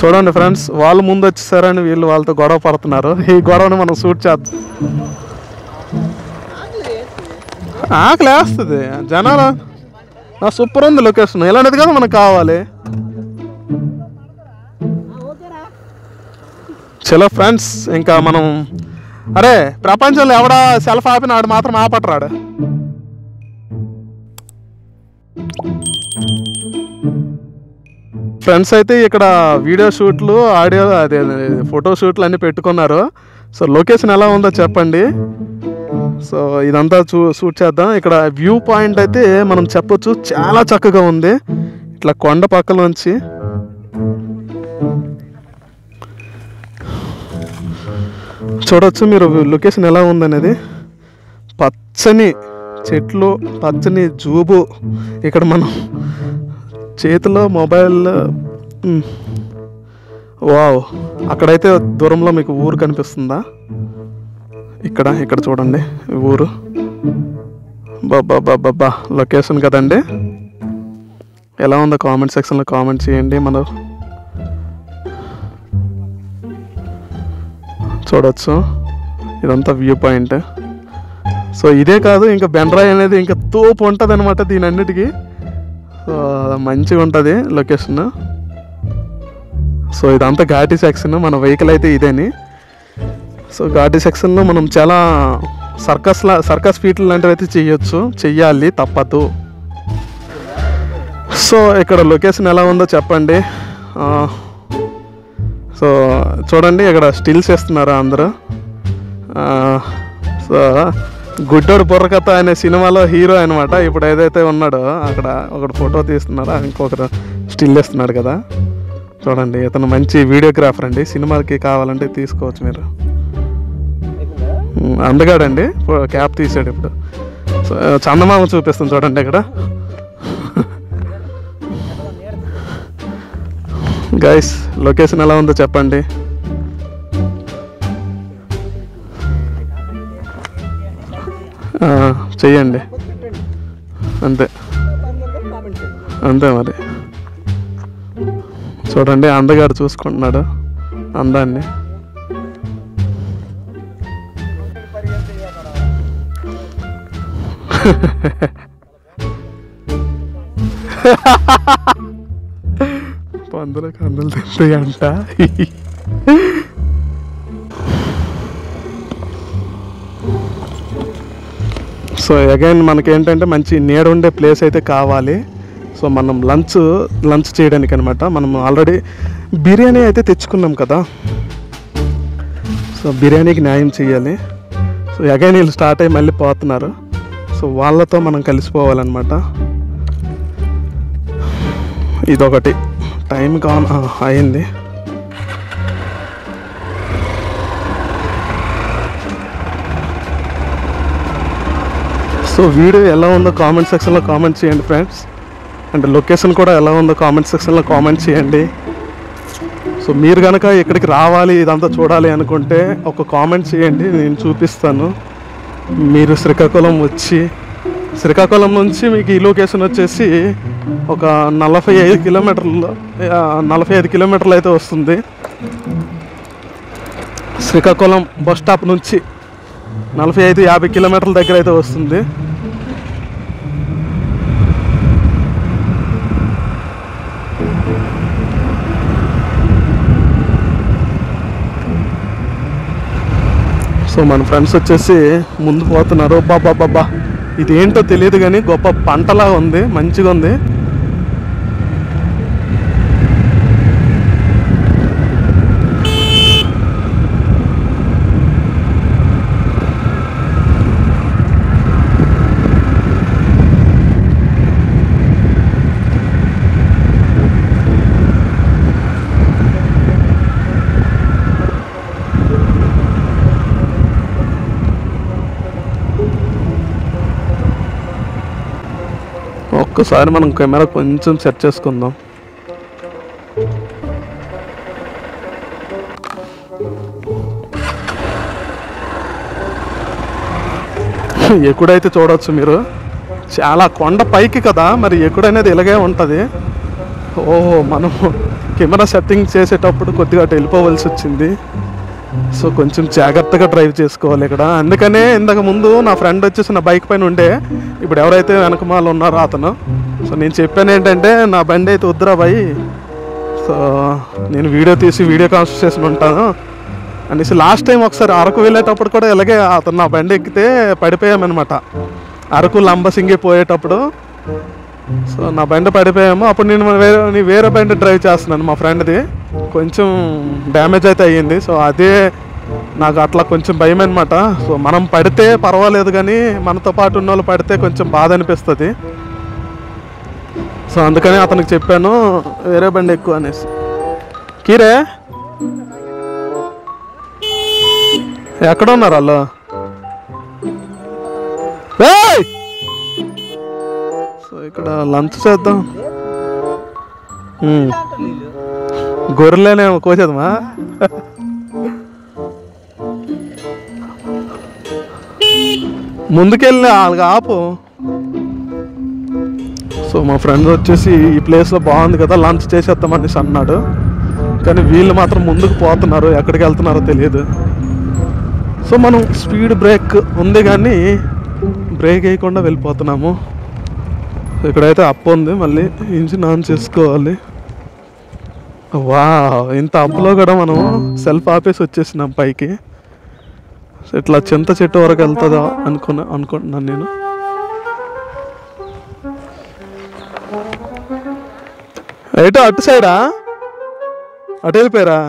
చూడండి ఫ్రెండ్స్ వాళ్ళు ముందు వచ్చేసారని వీళ్ళు వాళ్ళతో గొడవ పడుతున్నారు. ఈ గొడవని మనం షూట్ చేద్దాం. ఆకలి వేస్తుంది. జనాల నా సూపర్ ఉంది లొకేషన్. ఇలాంటిది కదా మనకు కావాలి. చలో ఫ్రెండ్స్ ఇంకా మనం అరే ప్రపంచంలో ఎవడా సెల్ఫ్ ఆపినాడు మాత్రం ఆపట్రాడు. ఫ్రెండ్స్ అయితే ఇక్కడ వీడియో షూట్లు ఆడియో అదే ఫోటో షూట్లు అన్నీ పెట్టుకున్నారు. సో లొకేషన్ ఎలా ఉందో చెప్పండి. సో ఇదంతా చూ షూట్ చేద్దాం. ఇక్కడ వ్యూ పాయింట్ అయితే మనం చెప్పొచ్చు. చాలా చక్కగా ఉంది. ఇట్లా కొండ పక్కల నుంచి చూడొచ్చు మీరు లొకేషన్ ఎలా ఉందనేది. పచ్చని చెట్లు పచ్చని జూబు. ఇక్కడ మనం చేతిలో మొబైల్ వావ్. అక్కడైతే దూరంలో మీకు ఊరు కనిపిస్తుందా? ఇక్కడ ఇక్కడ చూడండి ఊరు. బాబా బాబా లొకేషన్ కదండి? ఎలా ఉందో కామెంట్ సెక్షన్లో కామెంట్ చేయండి మనం. చూడొచ్చు. ఇదంతా వ్యూ పాయింట్. సో ఇదే కాదు ఇంకా బెండ్రాయ్ అనేది ఇంకా తోపు ఉంటుంది అనమాట దీని అన్నిటికీ సో మంచిగా ఉంటుంది లొకేషన్. సో ఇదంతా ఘాటి సెక్షన్ మన వెహికల్ అయితే ఇదేని. సో ఘాటి సెక్షన్లో మనం చాలా సర్కస్ లా సర్కస్ ఫీట్లు లాంటివి అయితే చేయొచ్చు. చెయ్యాలి తప్పదు. సో ఇక్కడ లొకేషన్ ఎలా ఉందో చెప్పండి. సో చూడండి ఇక్కడ స్టిల్స్ వేస్తున్నారా అందరూ. సో గుడ్డోడు బుర్రకథ అనే సినిమాలో హీరో అనమాట ఇప్పుడు ఏదైతే ఉన్నాడో అక్కడ ఒకడు ఫోటో తీస్తున్నాడో ఇంకొకరు స్టిల్ ఇస్తున్నాడు కదా. చూడండి ఇతను మంచి వీడియోగ్రాఫర్ అండి. సినిమాకి కావాలంటే తీసుకోవచ్చు మీరు. అందగాడండి. క్యాప్ తీసాడు ఇప్పుడు. చందమామ చూపిస్తుంది చూడండి ఇక్కడ. గైస్ లొకేషన్ ఎలా ఉందో చెప్పండి. చెయ్యండి. అంతే. అంతే మరి. చూడండి అందగారు చూసుకుంటున్నాడు. అందాన్ని. పందులకు అందులు తింటాయంట. సో అగైన్ మనకి ఏంటంటే మంచి నీడ ఉండే ప్లేస్ అయితే కావాలి. సో మనం లంచ్ లంచ్ చేయడానికి అనమాట మనం ఆల్రెడీ బిర్యానీ అయితే తెచ్చుకున్నాం కదా. సో బిర్యానీకి న్యాయం చేయాలి. సో అగైన్ వీళ్ళు స్టార్ట్ అయ్యి మళ్ళీ పోతున్నారు. సో వాళ్ళతో మనం కలిసిపోవాలన్నమాట. ఇదొకటి. టైం కాన్ అయింది. సో వీడియో ఎలా ఉందో కామెంట్ సెక్షన్లో కామెంట్ చేయండి ఫ్రెండ్స్ అండ్ లొకేషన్ కూడా ఎలా ఉందో కామెంట్ సెక్షన్లో కామెంట్ చేయండి. సో మీరు కనుక ఇక్కడికి రావాలి ఇదంతా చూడాలి అనుకుంటే ఒక కామెంట్ చేయండి నేను చూపిస్తాను. మీరు శ్రీకాకుళం వచ్చి శ్రీకాకుళం నుంచి మీకు ఈ లొకేషన్ వచ్చేసి ఒక నలభై ఐదు కిలోమీటర్లు నలభై ఐదు కిలోమీటర్లు అయితే వస్తుంది. శ్రీకాకుళం బస్ స్టాప్ నుంచి నలభై ఐదు యాభై కిలోమీటర్ల దగ్గర అయితే వస్తుంది. సో మన ఫ్రెండ్స్ వచ్చేసి ముందు పోతున్నారు. బాబా బాబా ఇది ఏంటో తెలియదు కానీ గొప్ప పంటలా ఉంది మంచిగా ఉంది. ఒక్కసారి మనం కెమెరా కొంచెం సెట్ చేసుకుందాం. ఎక్కడైతే చూడవచ్చు మీరు చాలా కొండ పైకి కదా మరి ఎక్కడనేది ఇలాగే ఉంటుంది. ఓహో మనం కెమెరా సెట్టింగ్ చేసేటప్పుడు కొద్దిగా అటు వెళ్ళిపోవలసి వచ్చింది. సో కొంచెం జాగ్రత్తగా డ్రైవ్ చేసుకోవాలి ఇక్కడ. అందుకనే ఇంతకు ముందు నా ఫ్రెండ్ వచ్చేసి నా బైక్ పైన ఉండే. ఇప్పుడు ఎవరైతే వెనకమాలు ఉన్నారో అతను. సో నేను చెప్పాను ఏంటంటే నా బండి అయితే వద్దురా బాయ్. సో నేను వీడియో తీసి వీడియో కాన్సన్ట్రేషన్ ఉంటాను అనేసి లాస్ట్ టైం ఒకసారి అరకు వెళ్ళేటప్పుడు కూడా ఇలాగే అతను నా బండి ఎక్కితే పడిపోయామన్నమాట. అరకు లంబసింగి పోయేటప్పుడు. సో నా బండి పడిపోయాము. అప్పుడు నేను వేరే నేను వేరే బండి డ్రైవ్ చేస్తున్నాను మా ఫ్రెండ్ది. కొంచెం డ్యామేజ్ అయితే అయ్యింది. సో అదే నాకు అట్లా కొంచెం భయం అనమాట సో మనం పడితే పర్వాలేదు కానీ మనతో పాటు ఉన్న వాళ్ళు పడితే కొంచెం బాధ అనిపిస్తుంది. సో అందుకని అతనికి చెప్పాను వేరే బండి ఎక్కువ అనేసి. కీరే? ఎక్కడ ఉన్నారు వాళ్ళు సో ఇక్కడ లంచ్ చేద్దాం. గొర్రెలేనే గొర్రెలేనేమో కోసేదమా ముందుకెళ్ళి వాళ్ళకి ఆపు. సో మా ఫ్రెండ్ వచ్చేసి ఈ ప్లేస్లో బాగుంది కదా లంచ్ చేసేద్దాం అన్నాడు. కానీ వీళ్ళు మాత్రం ముందుకు పోతున్నారు ఎక్కడికి వెళ్తున్నారో తెలియదు. సో మనం స్పీడ్ బ్రేక్ ఉంది కానీ బ్రేక్ వేయకుండా వెళ్ళిపోతున్నాము. ఇక్కడైతే అప్ ఉంది మళ్ళీ ఇంజిన్ ఆన్ చేసుకోవాలి. వా ఇంత అప్లో కూడా మనం సెల్ఫ్ ఆపేసి వచ్చేసినాం పైకి. ఇట్లా చింత చెట్టు వరకు వెళ్తుందా అనుకున్నా అనుకుంటున్నాను నేను. ఎటు అటు సైడా? అటు వెళ్ళిపోయారా?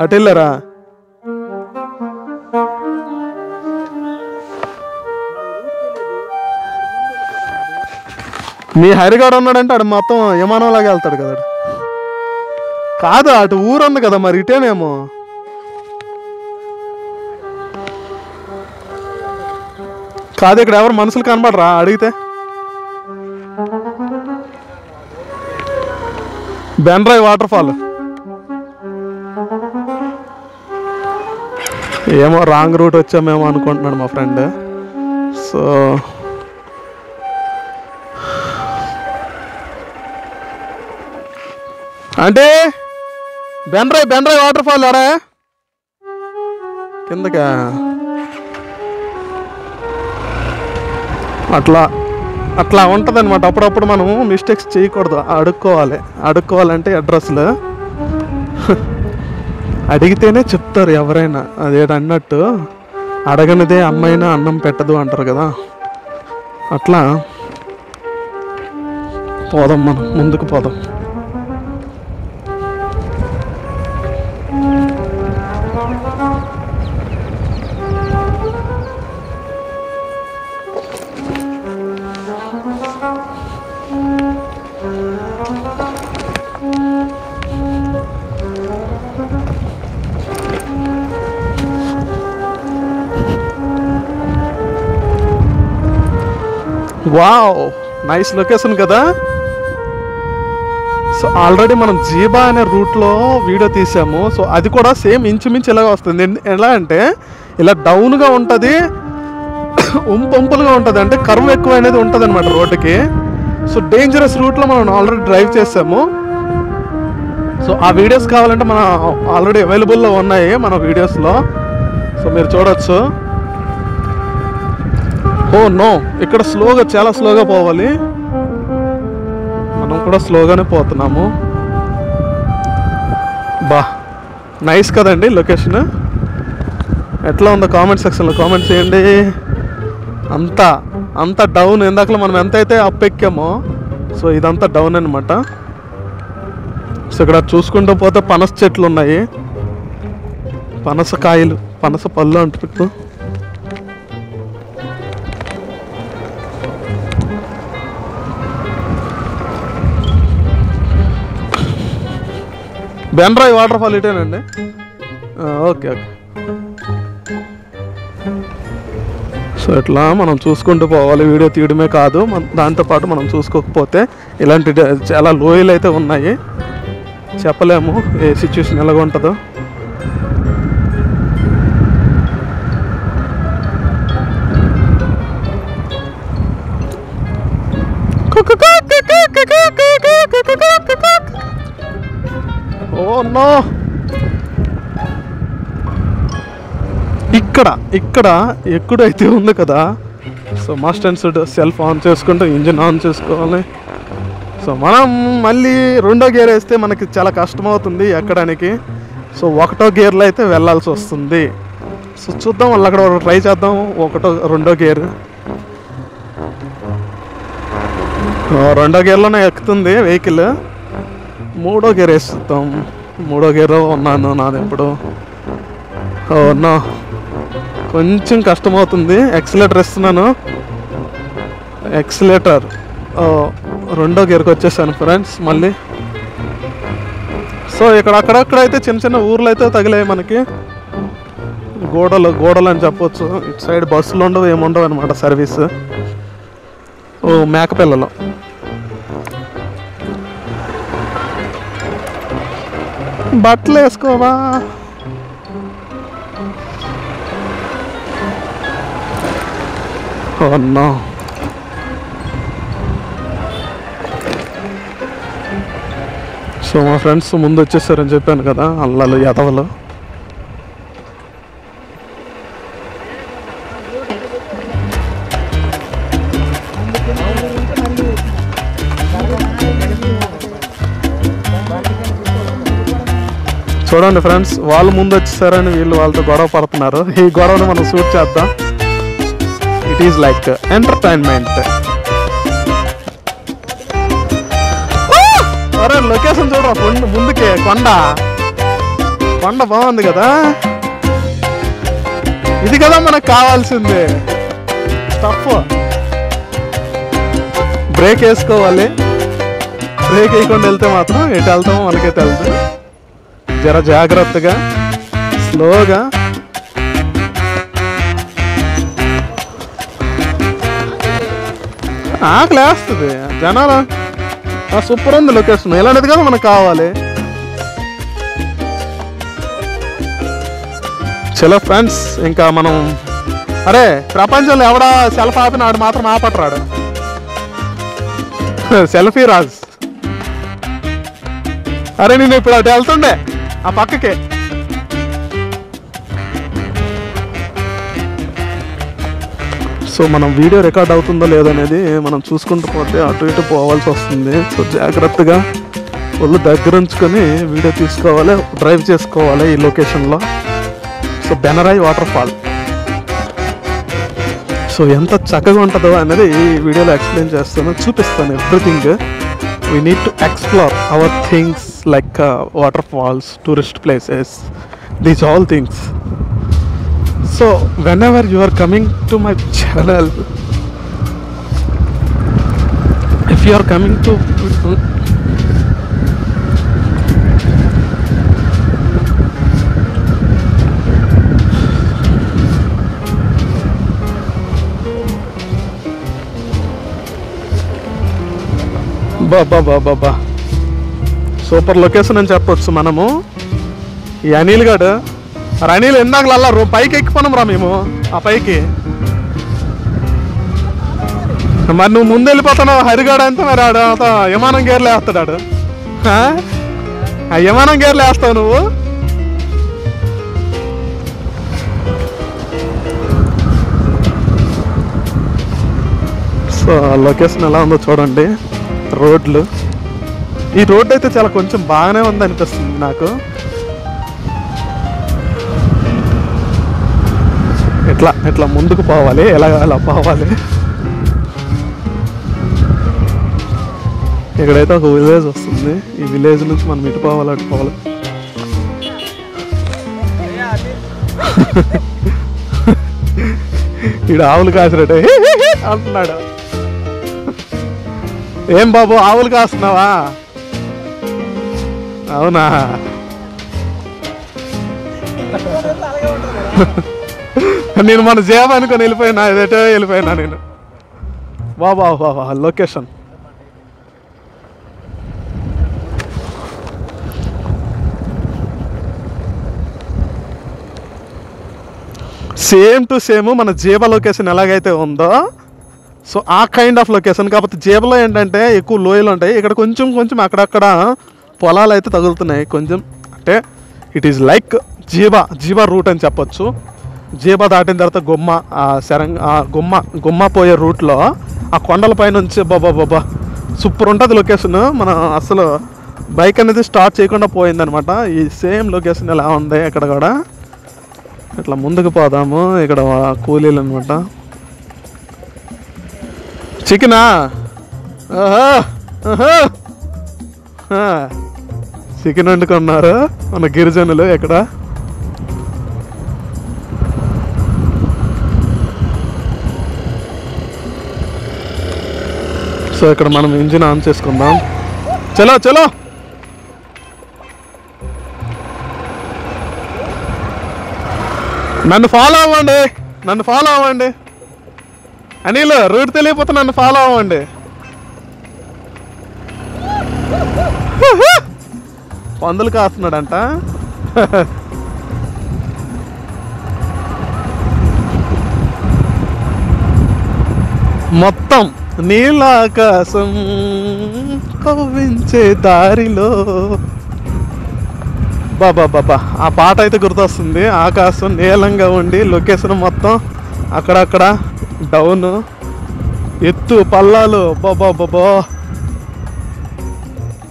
అటు వెళ్ళారా? మీ హరిగాడు ఉన్నాడంటే ఆడు మొత్తం విమానంలాగా వెళ్తాడు కదా కాదు అటు ఊరు ఉంది కదా మరి ఇటేనేమో. కాదు ఇక్కడ ఎవరు మనుషులు కనబడరా? అడిగితే. Bendrai waterfall. ఏమో రాంగ్ రూట్ వచ్చామేమో అనుకుంటున్నాడు మా ఫ్రెండ్. సో అంటే బెండ్రాయ్ బెండ్రాయ్ వాటర్ ఫాల్ ఎడా కిందకా? అట్లా అట్లా ఉంటుంది అనమాట అప్పుడప్పుడు మనం మిస్టేక్స్ చేయకూడదు. అడుక్కోవాలి. అడుక్కోవాలంటే అడ్రస్లు. అడిగితేనే చెప్తారు ఎవరైనా. అదేడు అన్నట్టు. అడగనిదే అమ్మైనా అన్నం పెట్టదు అంటారు కదా. అట్లా పోదాం మనం. ముందుకు పోదాం. వావ్ నైస్ లొకేషన్ కదా. సో ఆల్రెడీ మనం జీబా అనే రూట్లో వీడియో తీసాము. సో అది కూడా సేమ్ ఇంచుమించు ఇలాగ వస్తుంది. ఎలా అంటే ఇలా డౌన్గా ఉంటుంది ఉంపొంపులుగా ఉంటుంది. అంటే కరువు ఎక్కువ అనేది ఉంటుంది అనమాట రోడ్డుకి. సో డేంజరస్ రూట్లో మనం ఆల్రెడీ డ్రైవ్ చేసాము. సో ఆ వీడియోస్ కావాలంటే మన ఆల్రెడీ అవైలబుల్లో ఉన్నాయి మన వీడియోస్లో సో మీరు చూడొచ్చు. ఓ నో ఇక్కడ స్లోగా చాలా స్లోగా పోవాలి. మనం కూడా స్లోగానే పోతున్నాము. బా నైస్ కదండి లొకేషన్ ఎట్లా ఉందో కామెంట్ సెక్షన్లో కామెంట్ చేయండి. అంతా అంత డౌన్ ఇందాకలో మనం ఎంతైతే అప్ ఎక్కామో సో ఇదంతా డౌన్ అనమాట సో ఇక్కడ చూసుకుంటూ పోతే పనస చెట్లు ఉన్నాయి. పనస కాయలు పనస పళ్ళు అంటారు ఇప్పుడు. Benrai waterfall ఇటేనండి? Okay okay. So ఇట్లా మనం చూసుకుంటూ పోవాలి వీడియో తీయడమే కాదు మన దాంతోపాటు మనం చూసుకోకపోతే ఇలాంటి చాలా లోయలు అయితే ఉన్నాయి. చెప్పలేము ఏ సిచ్యువేషన్ ఎలాగ ఉంటుందో. నో ఇక్కడ ఇక్కడ ఎక్కడైతే ఉంది కదా so must and self on చేసుకుంటూ ఇంజిన్ ఆన్ చేసుకోవాలి. సో మనం మళ్ళీ రెండో గేర్ వేస్తే మనకి చాలా కష్టం అవుతుంది ఎక్కడానికి. సో ఒకటో గేర్లో అయితే వెళ్ళాల్సి వస్తుంది. సో చూద్దాం వాళ్ళు అక్కడ ట్రై చేద్దాం ఒకటో రెండో గేర్ రెండో గేర్లోనే ఎక్కుతుంది వెహికల్ మూడో గేర్ వేస్తాం మూడో గేర్ ఉన్నాను నాది ఎప్పుడు అవునా oh కొంచెం కష్టమవుతుంది. ఎక్సలేటర్ ఇస్తున్నాను ఎక్సలేటర్ రెండో గేర్కి వచ్చేసాను ఫ్రెండ్స్ మళ్ళీ. సో ఇక్కడ అక్కడక్కడ అయితే చిన్న చిన్న ఊర్లు అయితే తగిలాయి మనకి. గోడలు గోడలు అని చెప్పొచ్చు. ఇటు సైడ్ బస్సులు ఉండవు ఏముండవు అనమాట సర్వీస్ ఓ మేకపిల్లలు. బట్టలు వేసుకోవా Oh no. సో మా ఫ్రెండ్స్ ముందు వచ్చేసారని చెప్పాను కదా అల్లలు యదవలు. చూడండి ఫ్రెండ్స్ వాళ్ళు ముందు వచ్చేసారని వీళ్ళు వాళ్ళతో గొడవ పడుతున్నారు. ఈ గొడవను మనం షూట్ చేద్దాం. ఇట్ ఈస్ లైక్ ఎంటర్టైన్మెంట్ అరే లొకేషన్ చూడరా ముందుకే కొండ. కొండ బాగుంది కదా. ఇది కదా మనకు కావాల్సింది. టఫ్ బ్రేక్ వేసుకోవాలి. బ్రేక్ వేయకుండా వెళ్తే మాత్రం ఎటు వెళ్తామో మనకే తెలుసు. జర జాగ్రత్తగా స్లోగా ఆకలి వేస్తుంది. జనాలు సూపర్ ఉంది లొకేషన్. ఇలాంటిది కదా మనకు కావాలి. చలో ఫ్రెండ్స్ ఇంకా మనం అరే ప్రపంచంలో ఎవడా సెల్ఫ్ ఆపిన ఆడు మాత్రం ఆపట్రాడు. సెల్ఫీ రాజ్. అరే నేను ఇప్పుడు అటు వెళ్తుండే ఆ పక్కకే. సో మనం వీడియో రికార్డ్ అవుతుందో లేదో అనేది మనం చూసుకుంటూ పోతే అటు ఇటు పోవాల్సి వస్తుంది. సో జాగ్రత్తగా ఒళ్ళు దగ్గర ఉంచుకొని వీడియో తీసుకోవాలి డ్రైవ్ చేసుకోవాలి ఈ లొకేషన్లో. So Benarayi waterfall. సో ఎంత చక్కగా ఉంటుందో అనేది ఈ వీడియోలో ఎక్స్ప్లెయిన్ చేస్తాను చూపిస్తాను everything. We need to explore our things like waterfalls tourist places these all things so whenever you are coming to my channel if you are coming to Baba Baba super location అని చెప్పొచ్చు మనము ఈ అనిల్ గడు మరి అనిల్ ఇందాక రో పైకి ఎక్కిపోనాం రా మేము. ఆ పైకి. మరి నువ్వు ముందు వెళ్ళిపోతున్నావు హరిగాడు అంతా మరి ఆడు విమానం గేర్లు వేస్తాడు ఆడు. ఆ? విమానం గేర్లు వేస్తావు నువ్వు? సో లొకేషన్ ఎలా ఉందో చూడండి. రోడ్లు. ఈ రోడ్డు అయితే చాలా కొంచెం బాగానే ఉంది అనిపిస్తుంది నాకు. ఎట్లా ఎట్లా ముందుకు పోవాలి ఎలా ఎలా పోవాలి? ఇక్కడైతే ఒక విలేజ్ వస్తుంది. ఈ విలేజ్ నుంచి మనం ఇటు పోవాలి అటు పోవాలి. ఇడు ఆవులు కాసినట్టు. అంటున్నాడు. ఏం బాబు ఆవులు కాస్తున్నావా? అవునా? నేను మన జేబ అనుకొని వెళ్ళిపోయినా ఏదైతే వెళ్ళిపోయినా నేను. బాబా బాబా లొకేషన్. సేమ్ టు సేమ్ మన జేబ లొకేషన్ ఎలాగైతే ఉందో so a kind of location కాకపోతే జేబులో ఏంటంటే ఎక్కువ లోయలు ఉంటాయి. ఇక్కడ కొంచెం కొంచెం అక్కడక్కడ పొలాలు అయితే తగులుతున్నాయి. కొంచెం అంటే ఇట్ ఈస్ లైక్ జీబా జీబా రూట్ అని చెప్పొచ్చు. జీబా దాటిన తర్వాత గుమ్మ ఆ శరంగ ఆ గుమ్మ గుమ్మ పోయే రూట్లో ఆ కొండలపై నుంచి బాబా బాబా సూపర్ ఉంటుంది లొకేషన్. మనం అసలు బైక్ అనేది స్టార్ట్ చేయకుండా పోయిందనమాట. ఈ సేమ్ లొకేషన్ ఎలా ఉంది ఇక్కడ కూడా? ఇట్లా ముందుకు పోదాము. ఇక్కడ కూలీలు అనమాట చికెనా? చికెన్ వండుకున్నారు మన గిరిజనులు ఇక్కడ. సో ఇక్కడ మనం ఇంజిన్ ఆన్ చేసుకుందాం. చలో చలో! నన్ను ఫాలో అవ్వండి నన్ను ఫాలో అవ్వండి. అనిల్ రూట్ తెలియకపోతే నన్ను ఫాలో అవ్వండి. పందులు కాస్తున్నాడంట. మొత్తం నీలాకాశం కవ్వించే దారిలో. బాబా బాబా ఆ పాట అయితే గుర్తొస్తుంది. ఆకాశం నీలంగా ఉండి లొకేషన్ మొత్తం అక్కడక్కడ డౌన్. ఎత్తు పల్లాలు. బాబా బాబా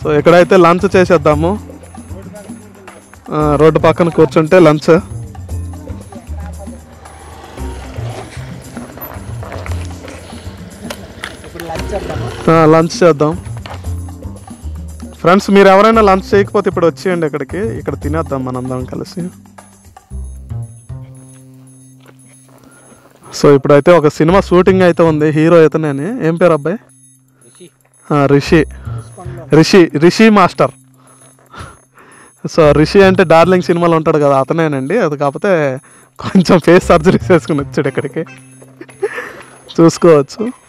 సో ఇక్కడైతే లంచ్ చేసేద్దాము రోడ్డు పక్కన కూర్చుంటే లంచ్. లంచ్ చేద్దాం. ఫ్రెండ్స్ మీరు ఎవరైనా లంచ్ చేయకపోతే ఇప్పుడు వచ్చేయండి ఇక్కడికి. ఇక్కడ తినేద్దాం మనందరం కలిసి. సో ఇప్పుడైతే ఒక సినిమా షూటింగ్ అయితే ఉంది. హీరో అయితేనే ఏం పేరు అబ్బాయి? రిషి. రిషి. రిషి మాస్టర్. సో రిషి అంటే డార్లింగ్ సినిమాలో ఉంటాడు కదా అతనేనండి. అది కాకపోతే కొంచెం ఫేస్ సర్జరీ చేసుకుని వచ్చాడు ఇక్కడికి. చూసుకోవచ్చు.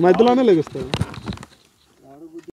మధ్యలోనే లెగుస్తుంది